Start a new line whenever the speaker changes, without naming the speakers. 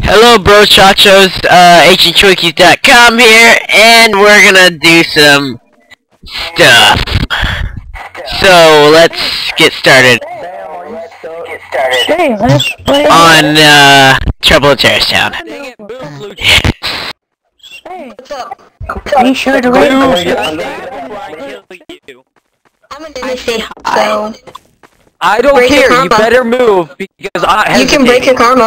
Hello, bro chachos, uh, asiantwinkies.com here, and we're gonna do some stuff. So, let's get started
Hey, let's play.
on, uh, Trouble in Terrorist Town.
What's up?
be sure to rate
I'm an innocent, so
I don't
Break
care, you better move because I
you can break your karma.